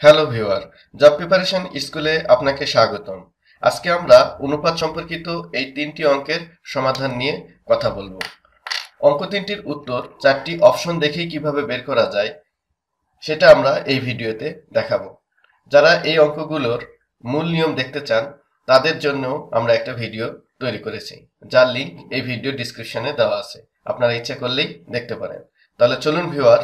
Hello viewer, job preparation স্কুলে আপনাকে স্বাগতম। আজকে আমরা অনুপাত সম্পর্কিত এই তিনটি অঙ্কের সমাধান নিয়ে কথা বলব। অঙ্ক তিনটির উত্তর চারটি অপশন দেখেই কীভাবে বের করা যায়, সেটা আমরা এই ভিডিওতে দেখাবো। যারা এই অঙ্কগুলোর মূল নিয়ম দেখতে চান, তাদের জন্য আমরা একটা ভিডিও তৈরি করেছি, যার লিঙ্ক এই ভিডিও ডিসক্রিপশনে দেওয়া আছে। আপনারা ইচ্ছে করলেই দেখতে পারেন। তাহলে চলুন ভিউয়ার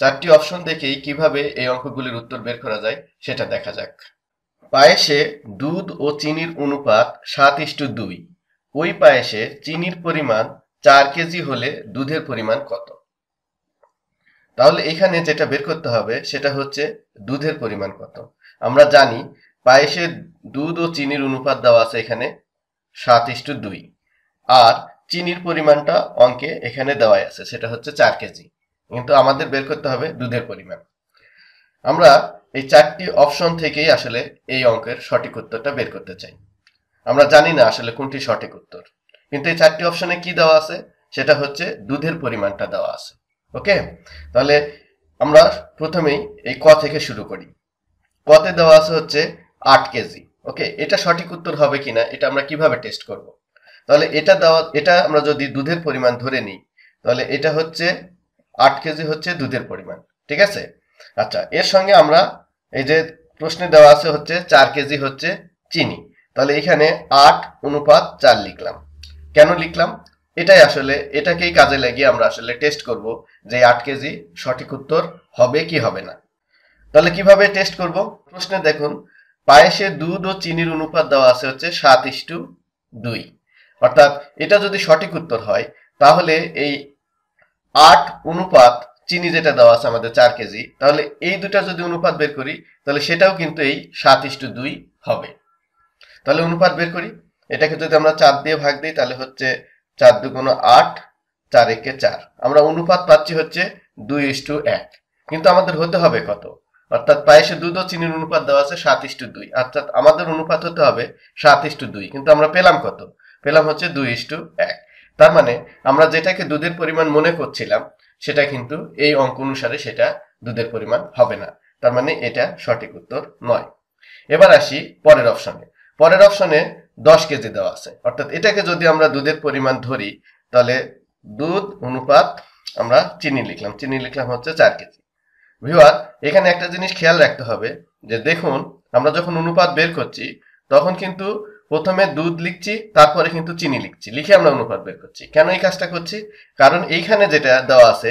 চারটি অপশন দেখেই কীভাবে এই অঙ্কগুলির উত্তর বের করা যায় সেটা দেখা যাক। পায়েসে দুধ ও চিনির অনুপাত সাত ইস্টু দুই। ওই পায়েসে চিনির পরিমাণ চার কেজি হলে দুধের পরিমাণ কত? তাহলে এখানে যেটা বের করতে হবে সেটা হচ্ছে দুধের পরিমাণ কত। আমরা জানি পায়েসে দুধ ও চিনির অনুপাত দেওয়া আছে এখানে সাত ইস্টু দুই। আর চিনির পরিমাণটা অঙ্কে এখানে দেওয়াই আছে, সেটা হচ্ছে চার কেজি। কিন্তু আমাদের বের করতে হবে দুধের পরিমাণ। আমরা এই চারটি অপশন থেকেই আসলে এই অঙ্কের সঠিক উত্তরটা বের করতে চাই। আমরা জানি না আসলে কোনটি সঠিক উত্তর। কিন্তু এই চারটি অপশনে কি দেওয়া আছে? সেটা হচ্ছে দুধের পরিমাণটা দেওয়া আছে। ওকে? তাহলে আমরা প্রথমেই এই ক থেকে শুরু করি। কতে দেওয়া আছে হচ্ছে আট কেজি। ওকে? এটা সঠিক উত্তর হবে কিনা এটা আমরা কীভাবে টেস্ট করব? তাহলে এটা দেওয়া এটা আমরা যদি দুধের পরিমাণ ধরে নিই, তাহলে এটা হচ্ছে আট কেজি হচ্ছে দুধের পরিমাণ, ঠিক আছে? আচ্ছা এর সঙ্গে আমরা এই যে প্রশ্নে দেওয়া আছে হচ্ছে চার কেজি হচ্ছে চিনি, তাহলে এখানে আট অনুপাত চার লিখলাম। কেন লিখলাম? এটাই আসলে, এটাকেই কাজে লাগিয়ে আমরা আসলে টেস্ট করব যে আট কেজি সঠিক উত্তর হবে কি হবে না। তাহলে কীভাবে টেস্ট করব? প্রশ্নে দেখুন, পায়েসে দুধ ও চিনির অনুপাত দেওয়া আছে হচ্ছে সাত ইস্টু দুই। অর্থাৎ এটা যদি সঠিক উত্তর হয়, তাহলে এই আট অনুপাত চিনি যেটা দেওয়া আছে আমাদের চার কেজি, তাহলে এই দুটা যদি অনুপাত বের করি, তাহলে সেটাও কিন্তু এই সাত ইস্টু দুই হবে। তাহলে অনুপাত বের করি, এটাকে যদি আমরা চার দিয়ে ভাগ দিই, তাহলে হচ্ছে চার দুগুণ আট, চার একে চার। আমরা অনুপাত পাচ্ছি হচ্ছে দুই ইস্টু এক। কিন্তু আমাদের হতে হবে কত? অর্থাৎ পায়েসে দুধ ও চিনির অনুপাত দেওয়া আছে সাত ইস্টু দুই। অর্থাৎ আমাদের অনুপাত হতে হবে সাত ইস্টু দুই। কিন্তু আমরা পেলাম কত? পেলাম হচ্ছে দুই ইস্টু এক। তার মানে আমরা যেটাকে দুধের পরিমাণ মনে করছিলাম, সেটা কিন্তু এই অঙ্ক অনুসারে সেটা দুধের পরিমাণ হবে না। তার মানে এটা সঠিক উত্তর নয়। এবার আসি পরের অপশনে পরের অপশনে দশ কেজি দেওয়া আছে। অর্থাৎ এটাকে যদি আমরা দুধের পরিমাণ ধরি, তাহলে দুধ অনুপাত আমরা চিনি লিখলাম। চিনি লিখলাম হচ্ছে চার কেজি। ভিওয়ার এখানে একটা জিনিস খেয়াল রাখতে হবে যে দেখুন, আমরা যখন অনুপাত বের করছি, তখন কিন্তু প্রথমে দুধ লিখছি, তারপরে কিন্তু চিনি লিখছি। লিখে আমরা অনুপাত বের করছি। কেন এই কাজটা করছি? কারণ এইখানে যেটা দেওয়া আছে,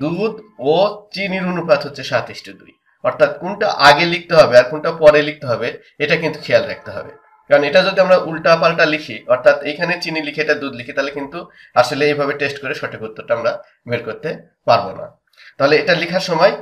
দুধ ও চিনির অনুপাত হচ্ছে সাত ইস্টু দুই। অর্থাৎ কোনটা আগে লিখতে হবে আর কোনটা পরে লিখতে হবে, এটা কিন্তু খেয়াল রাখতে হবে। কারণ এটা যদি আমরা উল্টা পাল্টা লিখি, অর্থাৎ এইখানে চিনি লিখে এটা দুধ লিখি, তাহলে কিন্তু আসলে এইভাবে টেস্ট করে সঠিক উত্তরটা আমরা বের করতে পারব না। তাহলে এটা লেখার সময়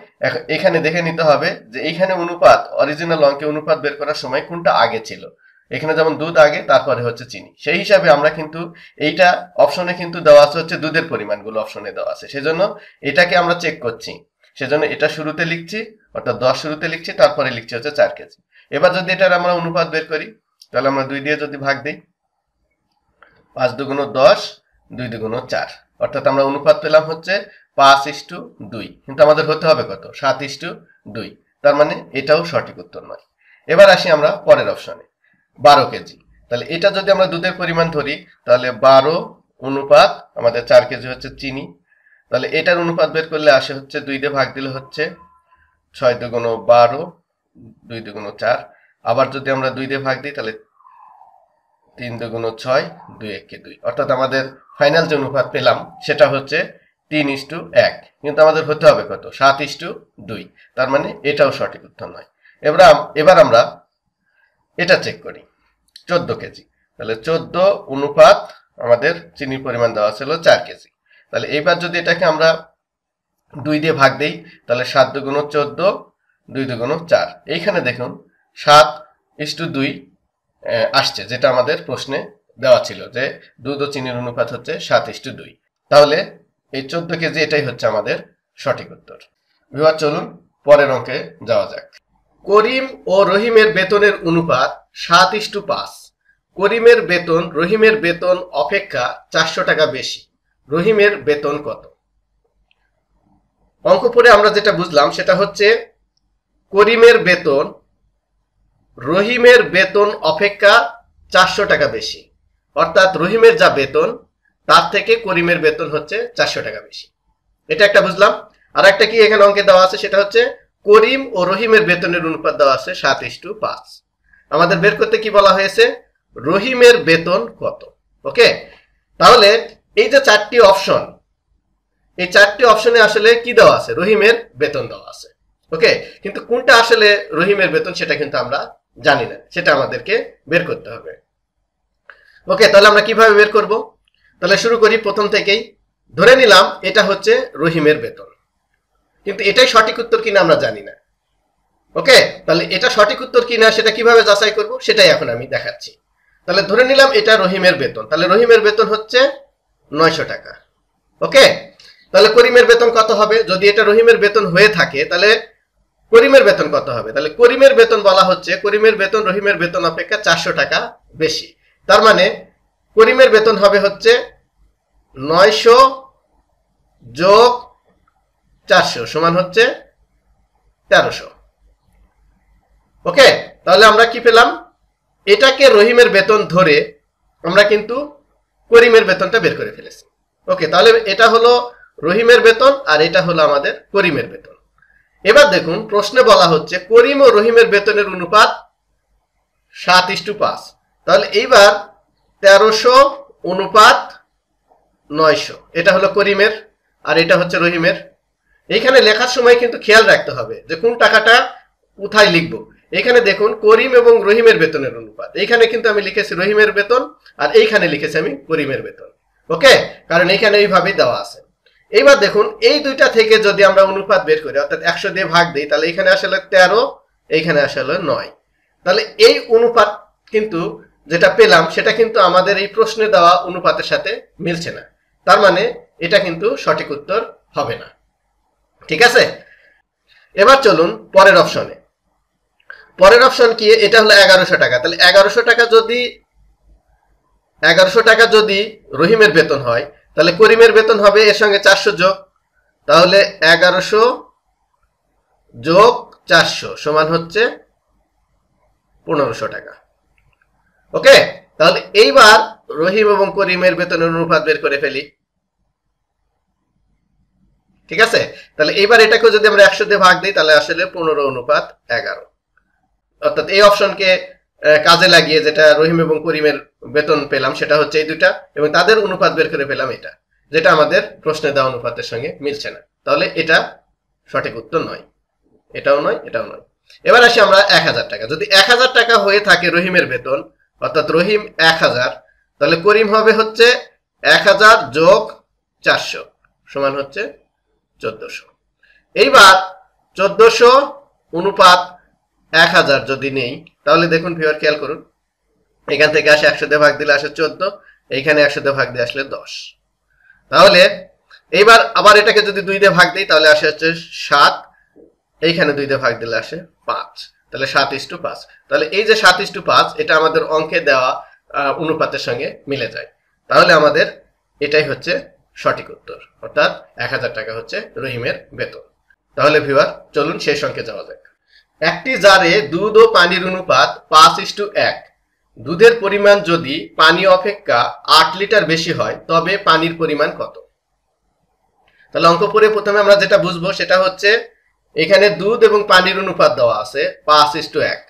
এখানে দেখে নিতে হবে যে এইখানে অনুপাত অরিজিনাল অঙ্কে অনুপাত বের করার সময় কোনটা আগে ছিল। এখানে যেমন দুধ আগে, তারপরে হচ্ছে চিনি। সেই হিসাবে আমরা কিন্তু এইটা অপশনে কিন্তু দেওয়া আছে হচ্ছে দুধের পরিমাণগুলো অপশনে দেওয়া আছে। সেজন্য এটাকে আমরা চেক করছি। সেজন্য এটা শুরুতে লিখছি, অর্থাৎ দশ শুরুতে লিখছি, তারপরে লিখছি হচ্ছে চার কেজি। এবার যদি এটার আমরা অনুপাত বের করি, তাহলে আমরা দুই দিয়ে যদি ভাগ দিই, পাঁচ দুগুণ দশ, দুই দুগুণ চার। অর্থাৎ আমরা অনুপাত পেলাম হচ্ছে পাঁচ ইস্টু দুই। কিন্তু আমাদের হতে হবে কত? সাত ইস্টু দুই। তার মানে এটাও সঠিক উত্তর নয়। এবার আসি আমরা পরের অপশনে বারো কেজি। তাহলে এটা যদি আমরা দুধের পরিমাণ ধরি, তাহলে বারো অনুপাত আমাদের চার কেজি হচ্ছে চিনি। তাহলে এটার অনুপাত বের করলে আসে হচ্ছে দুই দিয়ে ভাগ দিলে হচ্ছে ছয় দুগুণ বারো, দুই দুগুণ চার। আবার যদি আমরা দুই দিয়ে ভাগ দিই, তাহলে তিন দুগুণ ছয়, দুই একে দুই। অর্থাৎ আমাদের ফাইনাল যে অনুপাত পেলাম, সেটা হচ্ছে তিন ইস্টু এক। কিন্তু আমাদের হতে হবে কত? সাত ইস্টু দুই। তার মানে এটাও সঠিক উত্তর নয়। এবার এবার আমরা এটা চেক করি। চোদ্দ কেজি। তাহলে চোদ্দ অনুপাত আমাদের চিনির পরিমাণ দেওয়া ছিল চার কেজি। তাহলে এইবার যদি এটাকে আমরা দুই দিয়ে ভাগ দেই, তাহলে সাত দুগুণ চোদ্দ, দুই দুগুণ চার। এইখানে দেখুন, সাত ইস্টু দুই আসছে, যেটা আমাদের প্রশ্নে দেওয়া ছিল যে দুধ ও চিনির অনুপাত হচ্ছে সাত ইস্টু দুই। তাহলে এই চোদ্দ কেজি এটাই হচ্ছে আমাদের সঠিক উত্তর। বিভাগ চলুন পরের অঙ্কে যাওয়া যাক। করিম ও রহিমের বেতনের অনুপাত সাত ইস্টু পাঁচ। করিমের বেতন, রহিমের বেতন অপেক্ষা চারশো টাকা বেশি। রহিমের বেতন কত? অঙ্ক পড়ে আমরা যেটা বুঝলাম সেটা হচ্ছে করিমের বেতন, রহিমের বেতন অপেক্ষা চারশো টাকা বেশি। অর্থাৎ রহিমের যা বেতন, তার থেকে করিমের বেতন হচ্ছে চারশো টাকা বেশি। এটা একটা বুঝলাম। আর একটা কি এখানে অঙ্কে দেওয়া আছে? সেটা হচ্ছে করিম ও রহিমের বেতনের অনুপাত দেওয়া আছে সাত ইস্টু পাঁচ। আমাদের বের করতে কি বলা হয়েছে? রহিমের বেতন কত? ওকে? তাহলে এই যে চারটি অপশন, এই চারটি অপশনে আসলে কি দেওয়া আছে? রহিমের বেতন দেওয়া আছে। ওকে? কিন্তু কোনটা আসলে রহিমের বেতন সেটা কিন্তু আমরা জানি না। সেটা আমাদেরকে বের করতে হবে। ওকে? তাহলে আমরা কীভাবে বের করব? তাহলে শুরু করি প্রথম থেকেই। ধরে নিলাম এটা হচ্ছে রহিমের বেতন। কিন্তু এটাই সঠিক উত্তর কিনা আমরা জানি না। ওকে? তাহলে এটা সঠিক উত্তর কিনা, সেটা কীভাবে যাচাই করব, সেটাই এখন আমি দেখাচ্ছি। তাহলে ধরে নিলাম এটা রহিমের বেতন। তাহলে রহিমের বেতন হচ্ছে নয়শো টাকা। ওকে? তাহলে করিমের বেতন কত হবে? যদি এটা রহিমের বেতন হয়ে থাকে, তাহলে করিমের বেতন কত হবে? তাহলে করিমের বেতন বলা হচ্ছে, করিমের বেতন, রহিমের বেতন অপেক্ষা চারশো টাকা বেশি। তার মানে করিমের বেতন হবে হচ্ছে নয়শো যোগ চারশো সমান হচ্ছে তেরোশো। ওকে? তাহলে আমরা কি পেলাম? এটাকে রহিমের বেতন ধরে আমরা কিন্তু করিমের বেতনটা বের করে ফেলেছি। ওকে, তাহলে এটা হলো রহিমের বেতন আর এটা হলো আমাদের করিমের বেতন। এবার দেখুন, প্রশ্নে বলা হচ্ছে করিম ও রহিমের বেতনের অনুপাত সাত ইস্টু পাঁচ। তাহলে এইবার তেরোশো অনুপাত নয়শো। এটা হলো করিমের আর এটা হচ্ছে রহিমের এইখানে লেখার সময় কিন্তু খেয়াল রাখতে হবে যে কোন টাকাটা কোথায় লিখব। এখানে দেখুন, করিম এবং রহিমের বেতনের অনুপাত। এইখানে কিন্তু আমি লিখেছি রহিমের বেতন, আর এইখানে লিখেছি আমি করিমের বেতন। ওকে কারণ এইখানে এইভাবেই দেওয়া আছে। এইবার দেখুন, এই দুইটা থেকে যদি আমরা অনুপাত বের করি, অর্থাৎ একশো দিয়ে ভাগ দিই, তাহলে এখানে আসলে তেরো, এইখানে আসলে নয়। তাহলে এই অনুপাত কিন্তু যেটা পেলাম, সেটা কিন্তু আমাদের এই প্রশ্নে দেওয়া অনুপাতের সাথে মিলছে না। তার মানে এটা কিন্তু সঠিক উত্তর হবে না। ঠিক আছে? এবার চলুন পরের অপশনে পরের অপশন কি? এটা হলো এগারোশো টাকা। তাহলে এগারোশো টাকা যদি, এগারোশো টাকা যদি রহিমের বেতন হয়, তাহলে করিমের বেতন হবে এর সঙ্গে চারশো যোগ। তাহলে এগারোশো যোগ চারশো সমান হচ্ছে পনেরোশো টাকা। ওকে? তাহলে এইবার রহিম এবং করিমের বেতনের অনুপাত বের করে ফেলি। ঠিক আছে? তাহলে এবার এটাকে যদি আমরা একশো দিয়ে ভাগ দিই, তাহলে আসলে পনেরো অনুপাত এগারো। অর্থাৎ এই অপশনকে কাজে লাগিয়ে যেটা রহিম এবং করিমের বেতন পেলাম, সেটা হচ্ছে এই দুটা এবং তাদের অনুপাত বের করে পেলাম এটা, যেটা আমাদের প্রশ্নে দেওয়া অনুপাতের সঙ্গে মিলছে না। তাহলে এটা সঠিক উত্তর নয়। এটাও নয় এটাও নয়। এবার আসি আমরা এক হাজার টাকা। যদি এক হাজার টাকা হয়ে থাকে রহিমের বেতন, অর্থাৎ রহিম এক হাজার, তাহলে করিম হবে হচ্ছে এক হাজার যোগ চারশো, সমান হচ্ছে চোদ্দশো। এইবার চোদ্দশো অনুপাত এক হাজার যদি নেই, তাহলে দেখুন ভিওর খেয়াল করুন। এখান থেকে আসে একশো ভাগ দিলে আসে চোদ্দ, এইখানে একশো দিয়ে ভাগ দিয়ে আসলে দশ। তাহলে এইবার আবার এটাকে যদি দুই দিয়ে ভাগ দিই, তাহলে আসে হচ্ছে সাত, এইখানে দুই দিয়ে ভাগ দিলে আসে পাঁচ। তাহলে সাত ইস টু পাঁচ। তাহলে এই যে সাত ইস টু পাঁচ, এটা আমাদের অঙ্কে দেওয়া অনুপাতের সঙ্গে মিলে যায়। তাহলে আমাদের এটাই হচ্ছে সঠিক উত্তর। অর্থাৎ এক হাজার টাকা হচ্ছে রহিমের বেতন। তাহলে ভিওয়ার চলুন সেই সঙ্গে যাওয়া যাক। একটি জারে দুধ ও পানির অনুপাত পাঁচ ইস্টু এক। দুধের পরিমাণ যদি পানি অপেক্ষা আট লিটার বেশি হয়, তবে পানির পরিমাণ কত? তাহলে অঙ্ক পরে প্রথমে আমরা যেটা বুঝব সেটা হচ্ছে এখানে দুধ এবং পানির অনুপাত দেওয়া আছে পাঁচ ইস্টু এক।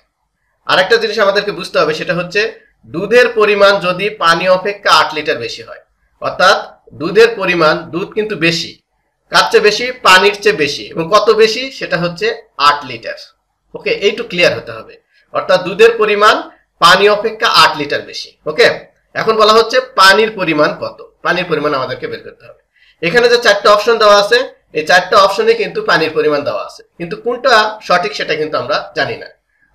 আরেকটা জিনিস আমাদেরকে বুঝতে হবে সেটা হচ্ছে দুধের পরিমাণ যদি পানি অপেক্ষা আট লিটার বেশি হয়, অর্থাৎ দুধের পরিমাণ দুধ কিন্তু বেশি। কার চেয়ে বেশি? পানির চেয়ে বেশি। এবং কত বেশি? সেটা হচ্ছে আট লিটার। ওকে? এইটু ক্লিয়ার হতে হবে। অর্থাৎ দুধের পরিমাণ, পানি অপেক্ষা আট লিটার বেশি। ওকে? এখন বলা হচ্ছে পানির পরিমাণ কত? পানির পরিমাণ আমাদেরকে বের করতে হবে। এখানে যে চারটা অপশন দেওয়া আছে, এই চারটা অপশনে কিন্তু পানির পরিমাণ দেওয়া আছে। কিন্তু কোনটা সঠিক সেটা কিন্তু আমরা জানি না।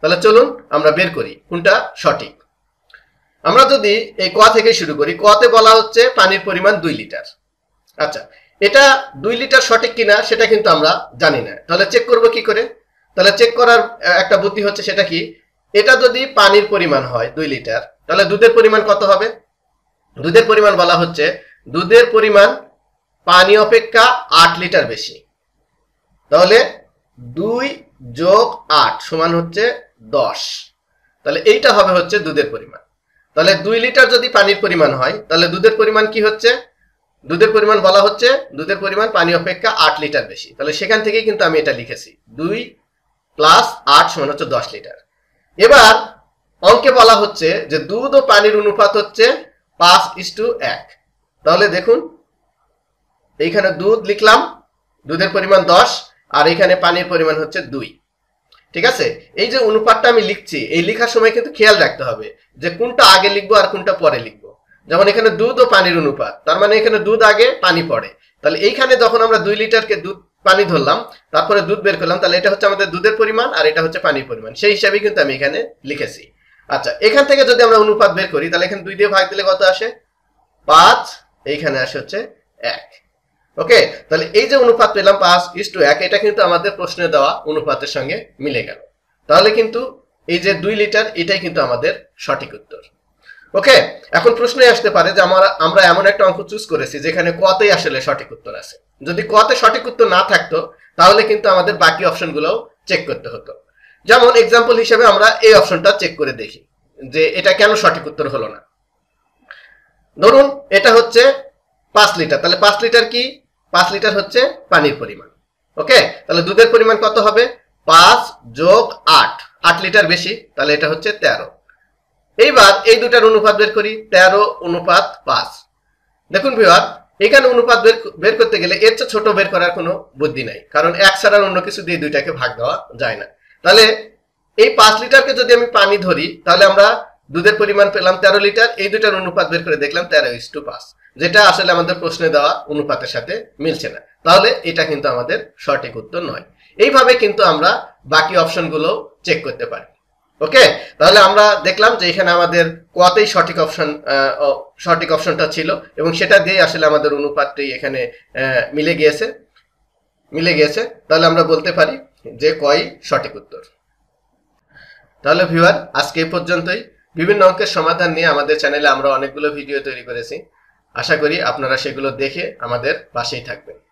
তাহলে চলুন আমরা বের করি কোনটা সঠিক। আমরা যদি এই ক থেকে শুরু করি কতে বলা হচ্ছে পানির পরিমাণ দুই লিটার। আচ্ছা এটা দুই লিটার সঠিক কিনা সেটা কিন্তু আমরা জানি না। তাহলে চেক করব কি করে? তাহলে চেক করার একটা বুদ্ধি হচ্ছে সেটা কি? এটা যদি পানির পরিমাণ হয় দুই লিটার, তাহলে দুধের পরিমাণ কত হবে? দুধের পরিমাণ বলা হচ্ছে দুধের পরিমাণ পানি অপেক্ষা আট লিটার বেশি। তাহলে দুই যোগ আট সমান হচ্ছে দশ। তাহলে এইটা হবে হচ্ছে দুধের পরিমাণ। তাহলে দুই লিটার যদি পানির পরিমাণ হয়, তাহলে দুধের পরিমাণ কি হচ্ছে? দুধের পরিমাণ বলা হচ্ছে, দুধের পরিমাণ পানি অপেক্ষা আট লিটার বেশি। তাহলে সেখান থেকেই কিন্তু আমি এটা লিখেছি। দুই প্লাস আট সমান হচ্ছে দশ লিটার। এবার অঙ্কে বলা হচ্ছে যে দুধ ও পানির অনুপাত হচ্ছে পাঁচ ইস টু এক। তাহলে দেখুন, এইখানে দুধ লিখলাম, দুধের পরিমাণ দশ, আর এখানে পানির পরিমাণ হচ্ছে দুই। ঠিক আছে? এই যে অনুপাতটা আমি লিখছি, এই লিখার সময় কিন্তু খেয়াল রাখতে হবে যে কোনটা আগে লিখব আর কোনটা পরে লিখব। যেমন এখানে দুধ ও পানির অনুপাত, তার মানে এখানে দুধ আগে, পানি পড়ে তাহলে এইখানে যখন আমরা দুই লিটারকে দুধ, পানি ধরলাম, তারপরে দুধ বের করলাম, তাহলে এটা হচ্ছে আমাদের দুধের পরিমাণ আর এটা হচ্ছে পানির পরিমাণ। সেই হিসাবে কিন্তু আমি এখানে লিখেছি। আচ্ছা এখান থেকে যদি আমরা অনুপাত বের করি, তাহলে এখানে দুই দিয়ে ভাগ দিলে কত আসে? পাঁচ, এইখানে আসে হচ্ছে এক। ওকে তাহলে এই যে অনুপাত পেলাম পাঁচ ইস টু এক, এটা কিন্তু আমাদের প্রশ্নে দেওয়া অনুপাতের সঙ্গে মিলে গেল। তাহলে কিন্তু এই যে দুই লিটার এটাই কিন্তু আমাদের সঠিক উত্তর। ওকে এখন প্রশ্নে আসতে পারে যে আমরা আমরা এমন একটা অঙ্ক চুজ করেছি যেখানে কতেই আসলে সঠিক উত্তর আছে। যদি কতে সঠিক উত্তর না থাকতো, তাহলে কিন্তু আমাদের বাকি অপশনগুলোও চেক করতে হতো। যেমন এক্সাম্পল হিসেবে আমরা এই অপশনটা চেক করে দেখি যে এটা কেন সঠিক উত্তর হলো না। ধরুন, এটা হচ্ছে পাঁচ লিটার তাহলে পাঁচ লিটার কি? পাঁচ লিটার হচ্ছে পানির পরিমাণ। ওকে? তাহলে দুধের পরিমাণ কত হবে? পাঁচ যোগ আট। আট লিটার বেশি, তাহলে এটা হচ্ছে তেরো। এইবার এই দুটার অনুপাত বের করি, তেরো অনুপাত পাঁচ। দেখুন ভিওয়ার এখানে অনুপাত বের বের করতে গেলে এর চেয়ে ছোট বের করার কোনো বুদ্ধি নাই, কারণ এক ছাড়ার অন্য কিছু দিয়ে দুইটাকে ভাগ দেওয়া যায় না। তাহলে এই পাঁচ লিটারকে যদি আমি পানি ধরি, তাহলে আমরা দুধের পরিমাণ পেলাম তেরো লিটার, এই দুটার অনুপাত বের করে দেখলাম তেরো ইস টু পাঁচ। যেটা আসলে আমাদের প্রশ্নে দেওয়া অনুপাতের সাথে মিলছে না। তাহলে এটা কিন্তু আমাদের সঠিক উত্তর নয়। এইভাবে কিন্তু আমরা বাকি অপশনগুলো চেক করতে পারি। ওকে? তাহলে আমরা দেখলাম যে এখানে আমাদের কতেই সঠিক অপশন সঠিক অপশনটা ছিল এবং সেটা দিয়ে আসলে আমাদের অনুপাতটি এখানে মিলে গিয়েছে। মিলে গিয়েছে। তাহলে আমরা বলতে পারি যে কয় সঠিক উত্তর। তাহলে ভিউয়ার, আজকে এই পর্যন্তই। বিভিন্ন অঙ্কের সমাধান নিয়ে আমাদের চ্যানেলে আমরা অনেকগুলো ভিডিও তৈরি করেছি। আশা করি আপনারা সেগুলো দেখে আমাদের পাশেই থাকবেন।